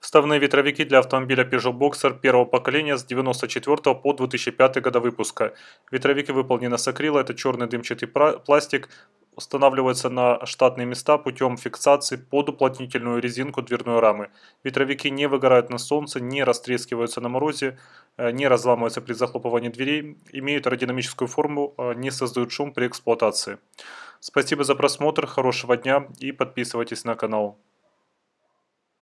Вставные ветровики для автомобиля Peugeot Boxer первого поколения с 1994 по 2005 года выпуска. Ветровики выполнены с акрила, это черный дымчатый пластик, устанавливается на штатные места путем фиксации под уплотнительную резинку дверной рамы. Ветровики не выгорают на солнце, не растрескиваются на морозе, э, не разламываются при захлопывании дверей, имеют аэродинамическую форму, э, не создают шум при эксплуатации. Спасибо за просмотр, хорошего дня и подписывайтесь на канал.